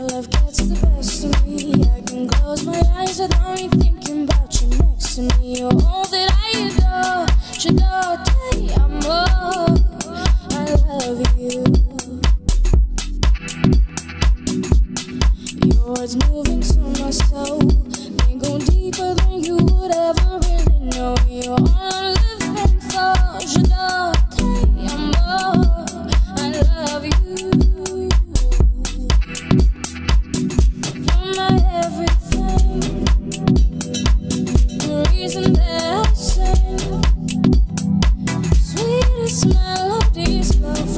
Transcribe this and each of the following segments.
Love gets the best of me. I can close my eyes without me thinking about you next to me. You're all that I adore. I love you. Your words moving to my soul. is love.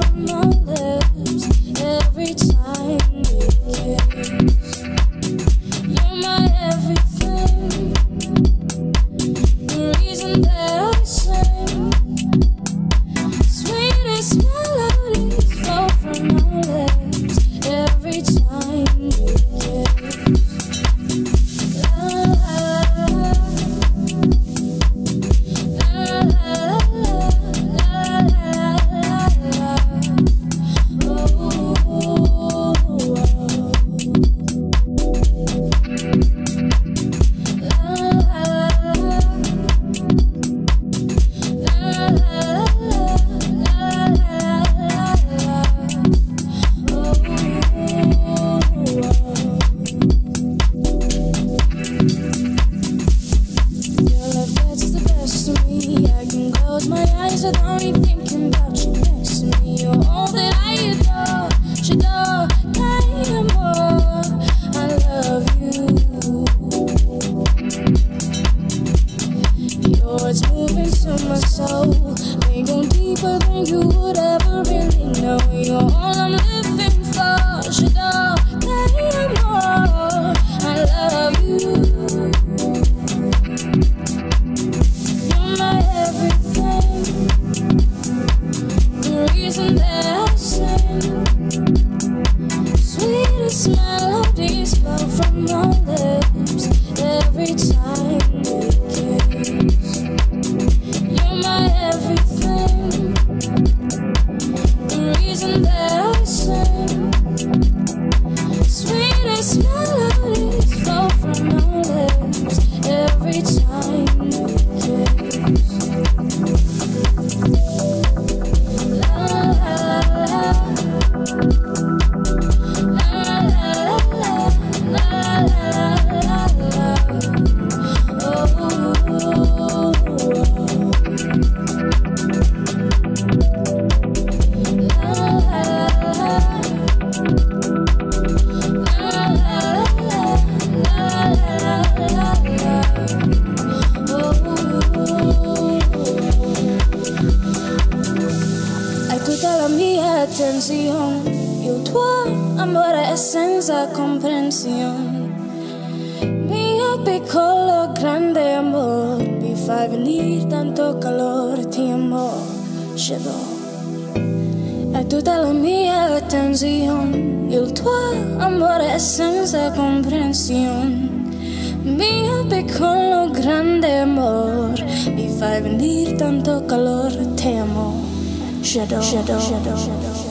You would ever really know. You're all I'm living for. Kind more. I love you. You're my everything, the reason that I sing. Sweetest Sweetest melody la mía atención y tu amor es senza comprensión. Mio piccolo grande amor mi fai venir tanto calor, ti amor ce do. È tutta la mia attenzione, il tuo amore è senza comprensione. Mio piccolo grande amor mi fai venir tanto calor, ti amor shadow, shadow, shadow, shadow.